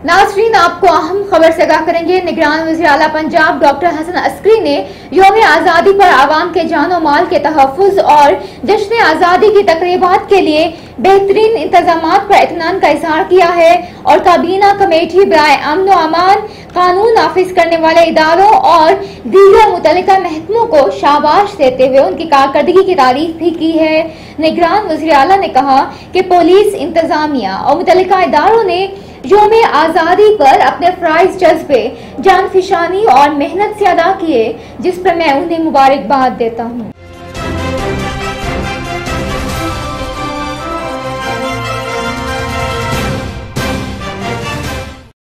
नाजरीन, आपको अहम खबर से आगाह करेंगे। निगरान वजी अला पंजाब, डॉक्टर हसन अस्करी ने योम आज़ादी पर आवाम के जानो माल के तहफ़ और जश्न आज़ादी की तकरीबा के लिए बेहतरीन इंतज़ाम पर इतमान का इजहार किया है और काबीना कमेटी बरए अमन अमान कानून नाफिज करने वाले इदारों और दीगर मुतल महकमों को शाबाश देते हुए उनकी कारकर्दगी की तारीफ़ भी की है। निगरान वजी अला ने कहा कि पुलिस इंतजामिया और मुतल इदारों ने योम आज़ादी पर अपने फ्राइज जज्बे जान फिशानी और मेहनत से अदा किए, जिस पर मैं उन्हें मुबारकबाद देता हूँ।